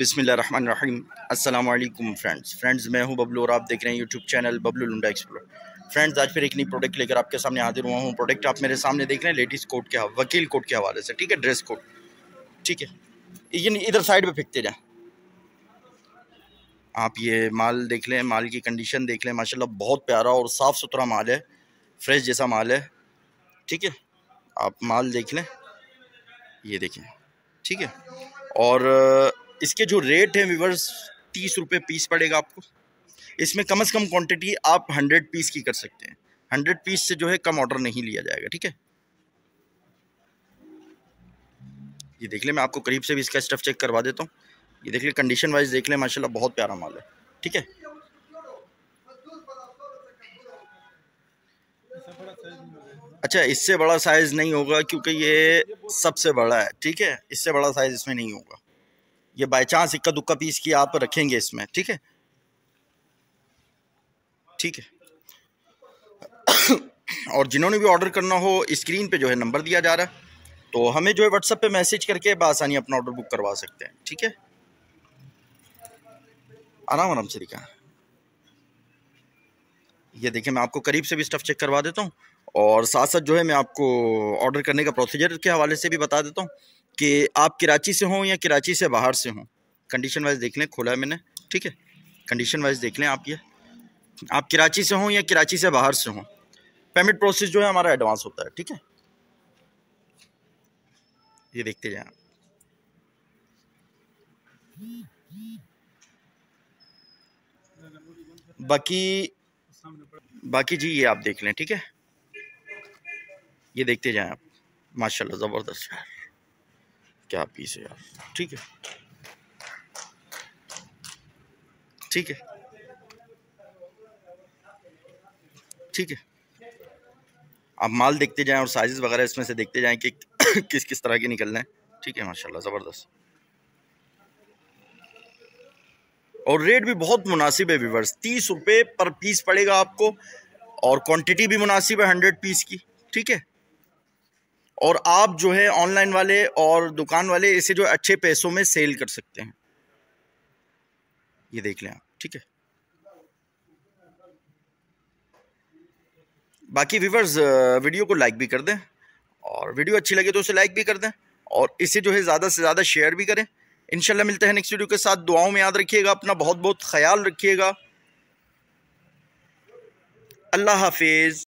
बिसमीम अल्लाम friends. Friends, मैं हूँ बबलू और आप देख रहे हैं YouTube channel Bablu Lunda explore friends, आज फिर एक नई प्रोडक्ट लेकर आपके सामने हाजिर हुआ हूँ। प्रोडक्ट आप मेरे सामने देख रहे हैं लेडीज़ कोट के वकील कोट के हवाले से। ठीक है? ड्रेस कोड ठीक है? ये इधर साइड पर फेंकते जाए। आप ये माल देख लें, माल की कंडीशन देख लें। माशाल्लाह, बहुत प्यारा और साफ़ सुथरा माल है। फ्रेश जैसा माल है। ठीक है? आप माल देख लें। ये देखें। ठीक है? और इसके जो रेट है विवर्स तीस रुपये पीस पड़ेगा आपको। इसमें कम से कम क्वांटिटी आप हंड्रेड पीस की कर सकते हैं। हंड्रेड पीस से जो है कम ऑर्डर नहीं लिया जाएगा, ठीक है? ये देख ले, मैं आपको करीब से भी इसका स्टफ़ चेक करवा देता हूँ। ये देख ले कंडीशन वाइज देख ले, माशाल्लाह बहुत प्यारा माल है, ठीक है? अच्छा इससे बड़ा साइज़ नहीं होगा क्योंकि ये सबसे बड़ा है, ठीक है? इससे बड़ा साइज़ इसमें नहीं होगा। ये बाई चांस इक्का दुक्का पीस की आप रखेंगे इसमें, ठीक है? ठीक है। और जिन्होंने भी ऑर्डर करना हो स्क्रीन पे जो है नंबर दिया जा रहा है। तो हमें जो है व्हाट्सएप पे मैसेज करके बसानी अपना ऑर्डर बुक करवा सकते हैं, ठीक है? आराम आराम से दिखा। ये देखिए, मैं आपको करीब से भी स्टफ़ चेक करवा देता हूँ। और साथ साथ जो है मैं आपको ऑर्डर करने का प्रोसीजर के हवाले से भी बता देता हूँ। कि आप कराची से हों या कराची से बाहर से हों। कंडीशन वाइज देख लें, खोला है मैंने, ठीक है? कंडीशन वाइज देख लें आप ये। आप कराची से हों या कराची से बाहर से हों पेमेंट प्रोसेस जो है हमारा एडवांस होता है, ठीक है? ये देखते जाए बाकी बाकी जी ये आप देख लें, ठीक है? ये देखते जाएँ आप। माशाल्लाह, ज़बरदस्त यार क्या पीस है यार ठीक है। ठीक है। ठीक है। आप माल देखते जाएँ और साइज़ वगैरह इसमें से देखते जाएँ कि किस किस तरह के निकलना है। ठीक है, माशाल्लाह, ज़बरदस्त। और रेट भी बहुत मुनासिब है व्यूवर्स तीस रुपये पर पीस पड़ेगा आपको और क्वांटिटी भी मुनासिब है हंड्रेड पीस की। ठीक है। और आप जो है ऑनलाइन वाले और दुकान वाले इसे जो अच्छे पैसों में सेल कर सकते हैं। ये देख लें आप, ठीक है? बाकी व्यूवर्स वीडियो को लाइक भी कर दें और वीडियो अच्छी लगे तो उसे लाइक भी कर दें और इसे जो है ज़्यादा से ज़्यादा शेयर भी करें। इंशाल्लाह मिलते हैं नेक्स्ट वीडियो के साथ। दुआओं में याद रखिएगा, अपना बहुत बहुत ख्याल रखिएगा। अल्लाह हाफिज़।